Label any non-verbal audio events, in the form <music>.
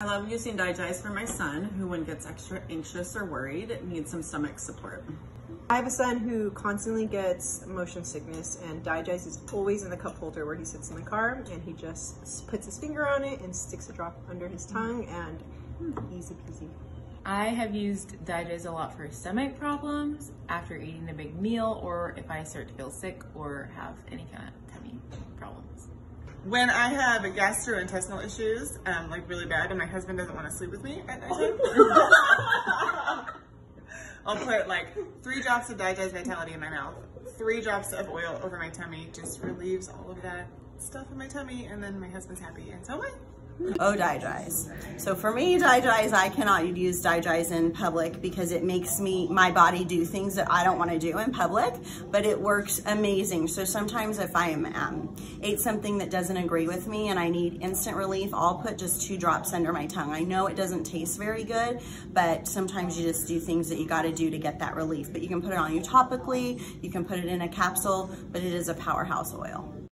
I love using DiGize for my son, who when gets extra anxious or worried, needs some stomach support. I have a son who constantly gets motion sickness and DiGize is always in the cup holder where he sits in the car and he just puts his finger on it and sticks a drop under his tongue and easy peasy. I have used DiGize a lot for stomach problems after eating a big meal or if I start to feel sick or have any kind of tummy problems. When I have gastrointestinal issues, um, like really bad, and my husband doesn't want to sleep with me at night, <laughs> I'll put like three drops of DiGize Vitality in my mouth, three drops of oil over my tummy, just relieves all of that stuff in my tummy, and then my husband's happy, and so I. Oh, DiGize. So for me, DiGize, I cannot use DiGize in public because it makes me, my body do things that I don't want to do in public, but it works amazing. So sometimes if I am, um, ate something that doesn't agree with me and I need instant relief, I'll put just two drops under my tongue. I know it doesn't taste very good, but sometimes you just do things that you got to do to get that relief. But you can put it on you topically, you can put it in a capsule, but it is a powerhouse oil.